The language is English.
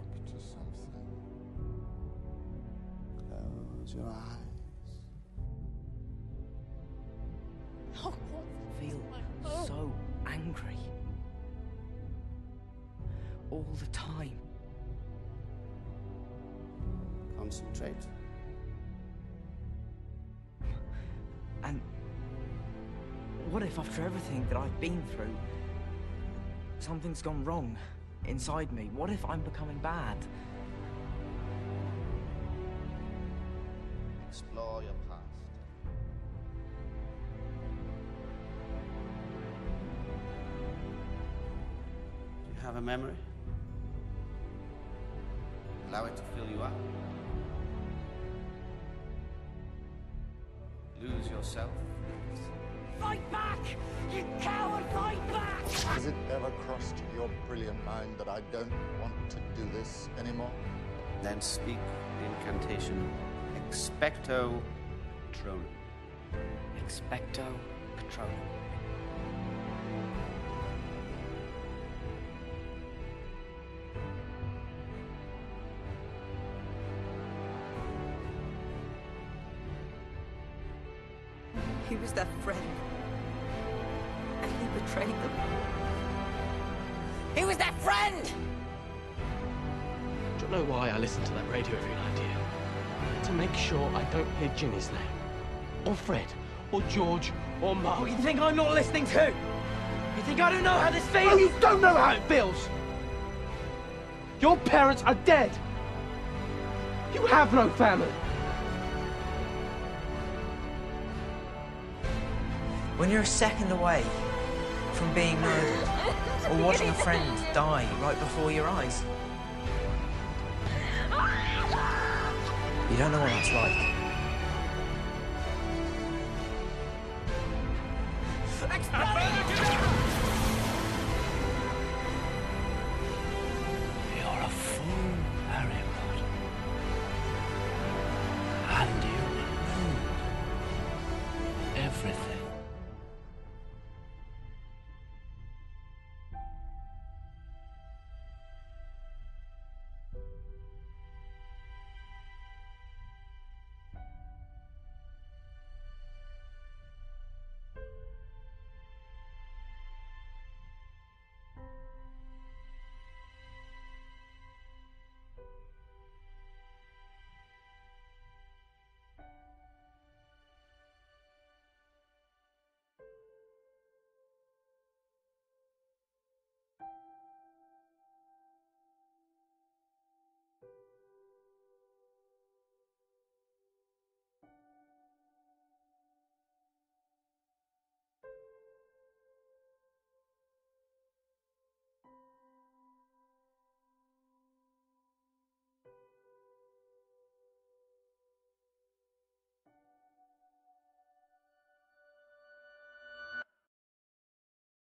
up to something. Close your eyes. Oh, Feel oh. so angry. All the time. Concentrate. And what if after everything that I've been through, something's gone wrong? Inside me? What if I'm becoming bad? Explore your past. Do you have a memory? Allow it to fill you up. Lose yourself. Fight back! You coward, fight back! Has it ever crossed your brilliant mind that I don't want to do this anymore? Then speak the incantation Expecto Patronum. Expecto Patronum. He was their friend. And he betrayed them. He was their friend! I don't know why I listen to that radio every night, dear? To make sure I don't hear Ginny's name. Or Fred. Or George. Or Mark. What, you think I'm not listening to? You think I don't know how this feels? Oh, you don't know how it feels! Your parents are dead! You have no family! When you're a second away from being murdered or watching a friend die right before your eyes. You don't know what that's like.